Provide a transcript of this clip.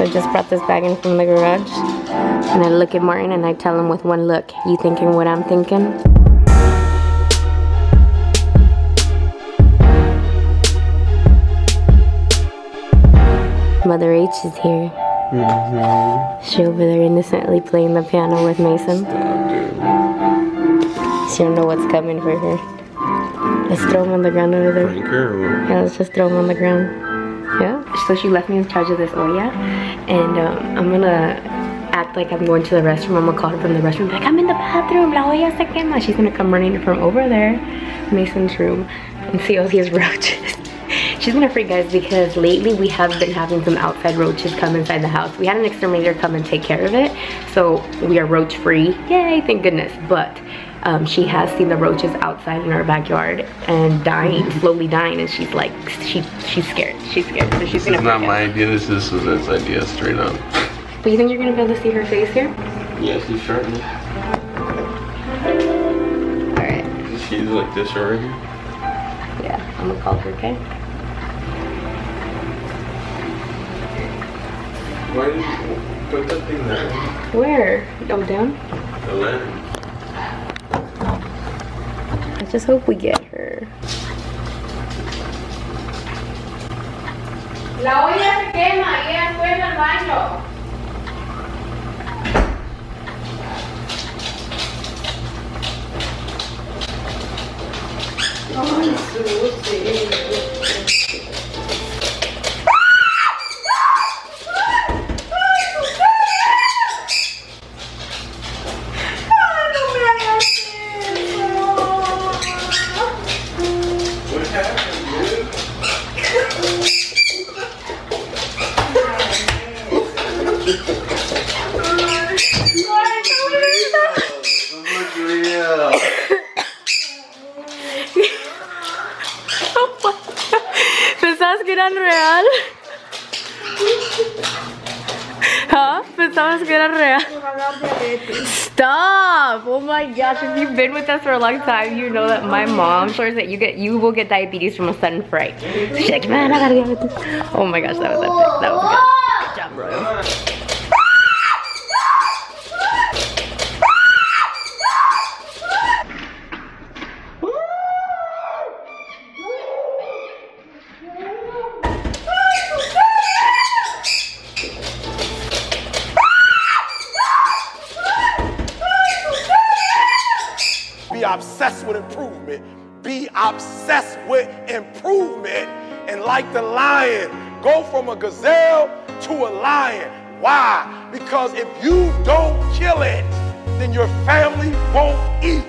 I just brought this bag in from the garage. And I look at Martin and I tell him with one look, you thinking what I'm thinking? Mother H is here. Mm-hmm. She over there innocently playing the piano with Mason. She don't know what's coming for her. Let's throw him on the ground over there. Prank her or what? Yeah, let's just throw him on the ground. So she left me in charge of this olla, and um, I'm gonna act like I'm going to the restroom. I'm gonna call her from the restroom, like I'm in the bathroom. La olla se quema. She's gonna come running from over there, Mason's room, and see all these roaches. She's gonna freak guys because lately we have been having some outside roaches come inside the house. We had an exterminator come and take care of it, so we are roach free. Yay, thank goodness. But um, she has seen the roaches outside in our backyard and dying, slowly dying, and she's like, she she's scared. She's scared, so she's This is not my out. idea. This is Suzette's idea, straight up. But you think you're gonna be able to see her face here? Yeah, she's sharpening. All right. She's like this right here. Yeah, I'm gonna call her. Okay. Why did you put that thing there? Where? Oh, down. The lamp. I just hope we get her. La olla se quema y ella fue al baño. What ¿Pensabas que eran real? ¿Ah? ¿Pensabas que era real? Stop! Oh my gosh, if you've been with us for a long time, you know that my mom swears that you get you will get diabetes from a sudden fright. She's like, man, I gotta get this. Oh my gosh, that was epic. That was good. Good job, bro. Obsessed with improvement. Be obsessed with improvement. And like the lion, go from a gazelle to a lion. Why? Because if you don't kill it, then your family won't eat.